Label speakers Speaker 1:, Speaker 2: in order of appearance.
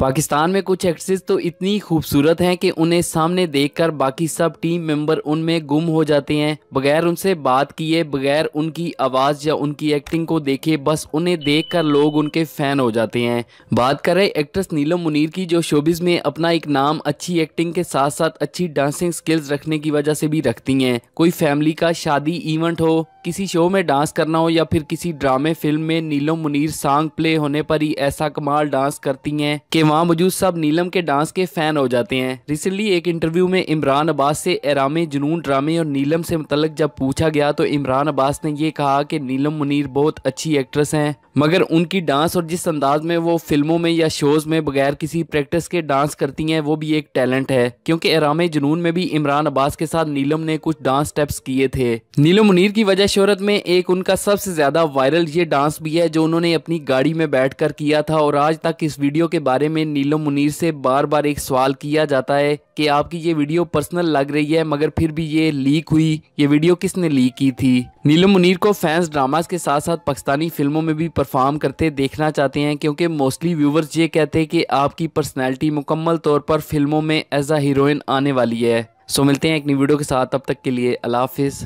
Speaker 1: पाकिस्तान में कुछ एक्ट्रेस तो इतनी खूबसूरत हैं कि उन्हें सामने देखकर बाकी सब टीम मेंबर उनमें गुम हो जाते हैं। बगैर उनसे बात किए, बगैर उनकी आवाज़ या उनकी एक्टिंग को देखे, बस उन्हें देखकर लोग उनके फ़ैन हो जाते हैं। बात करें एक्ट्रेस नीलम मुनीर की, जो शोबिस में अपना एक नाम, अच्छी एक्टिंग के साथ साथ अच्छी डांसिंग स्किल्स रखने की वजह से भी रखती हैं। कोई फैमिली का शादी इवेंट हो किसी शो में डांस करना हो या फिर किसी ड्रामे फ़िल्म में नीलम मुनीर सॉन्ग प्ले होने पर ही ऐसा कमाल डांस करती हैं कि वहाँ मौजूद सब नीलम के डांस के फ़ैन हो जाते हैं। रिसेंटली एक इंटरव्यू में इमरान अब्बास से एरामे जुनून ड्रामे और नीलम से मुतल जब पूछा गया तो इमरान अब्बास ने ये कहा कि नीलम मुनीर बहुत अच्छी एक्ट्रेस हैं। मगर उनकी डांस और जिस अंदाज में वो फ़िल्मों में या शोज़ में बगैर किसी प्रैक्टिस के डांस करती हैं, वो भी एक टैलेंट है। क्योंकि एरामे जुनून में भी इमरान अब्बास के साथ नीलम ने कुछ डांस स्टेप्स किए थे। नीलम मुनीर की वजह शोहरत में एक उनका सबसे ज़्यादा वायरल ये डांस भी है, जो उन्होंने अपनी गाड़ी में बैठकर किया था और आज तक इस वीडियो के बारे में नीलम मुनीर से बार बार एक सवाल किया जाता है कि आपकी ये वीडियो पर्सनल लग रही है, मगर फिर भी ये लीक हुई। ये वीडियो किसने लीक की थी? नीलम मुनीर को फैंस ड्रामास के साथ साथ पाकिस्तानी फ़िल्मों में भी परफॉर्म करते देखना चाहते हैं क्योंकि मोस्टली व्यूवर्स ये कहते हैं कि आपकी पर्सनैलिटी मुकम्मल तौर पर फ़िल्मों में एज अ हीरोइन आने वाली है। सो मिलते हैं एक नई वीडियो के साथ अब तक के लिए अला हाफिज़।